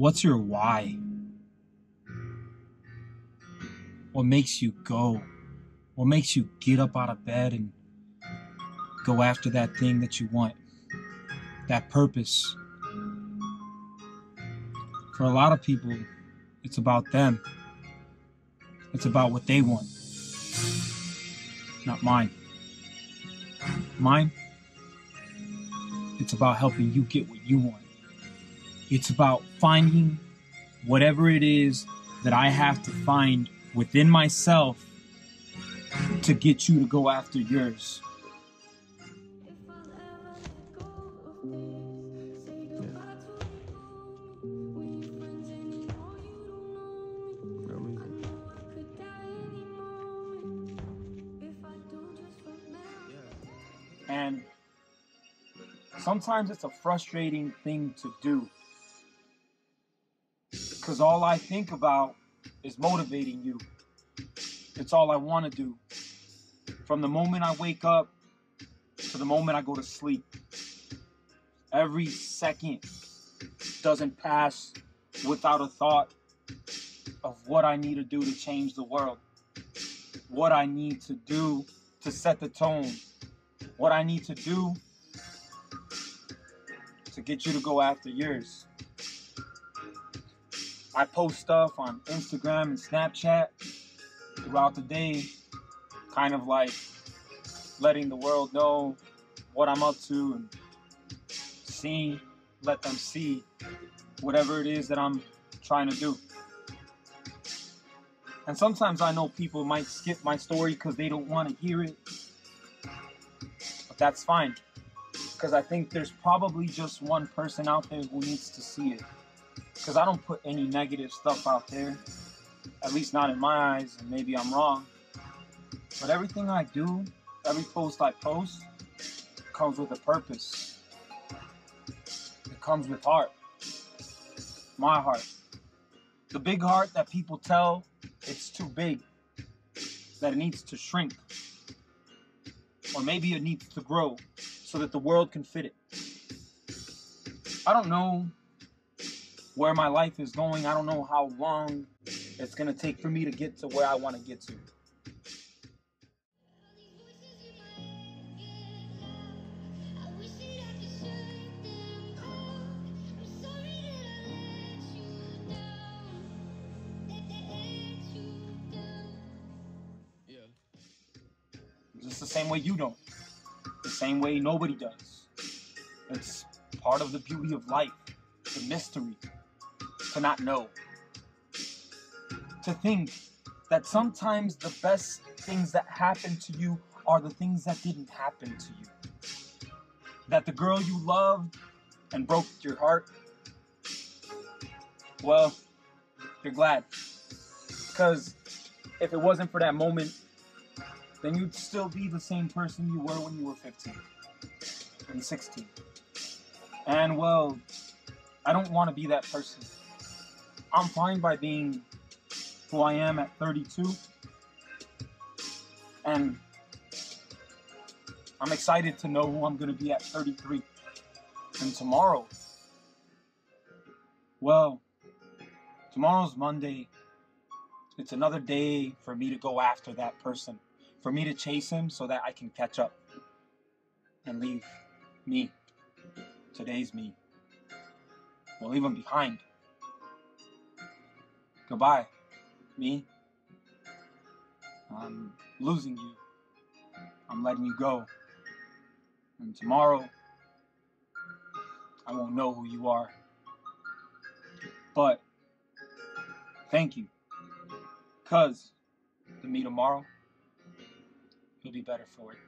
What's your why? What makes you go? What makes you get up out of bed and go after that thing that you want? That purpose. For a lot of people, it's about them. It's about what they want, not mine. Mine, it's about helping you get what you want. It's about finding whatever it is that I have to find within myself to get you to go after yours. And sometimes it's a frustrating thing to do. Because all I think about is motivating you. It's all I want to do. From the moment I wake up to the moment I go to sleep. Every second doesn't pass without a thought of what I need to do to change the world. What I need to do to set the tone. What I need to do to get you to go after yours. I post stuff on Instagram and Snapchat throughout the day, kind of like letting the world know what I'm up to and seeing, let them see whatever it is that I'm trying to do. And sometimes I know people might skip my story because they don't want to hear it, but that's fine. Because I think there's probably just one person out there who needs to see it because I don't put any negative stuff out there, at least not in my eyes, and maybe I'm wrong. But everything I do, every post I post, comes with a purpose. It comes with heart. My heart. The big heart that people tell it's too big, that it needs to shrink. Or maybe it needs to grow so that the world can fit it. I don't know where my life is going. I don't know how long it's going to take for me to get to where I want to get to. Just the same way you don't. The same way nobody does. It's part of the beauty of life, the mystery, to not know. To think that sometimes the best things that happen to you are the things that didn't happen to you. That the girl you loved and broke your heart, well, you're glad. Because if it wasn't for that moment, then you'd still be the same person you were when you were 15 and 16. And well, I don't want to be that person. I'm fine by being who I am at 32. And I'm excited to know who I'm going to be at 33. And tomorrow, well, tomorrow's Monday. It's another day for me to go after that person, for me to chase him so that I can catch up and leave me, today's me. We'll leave him behind. Goodbye, me. I'm losing you. I'm letting you go. And tomorrow, I won't know who you are. But thank you. Because to me tomorrow, you'll be better for it.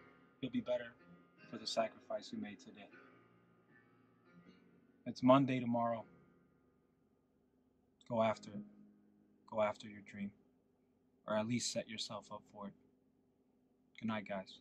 You'll be better for the sacrifice you made today. It's Monday tomorrow. Go after it. Go after your dream. Or at least set yourself up for it. Good night, guys.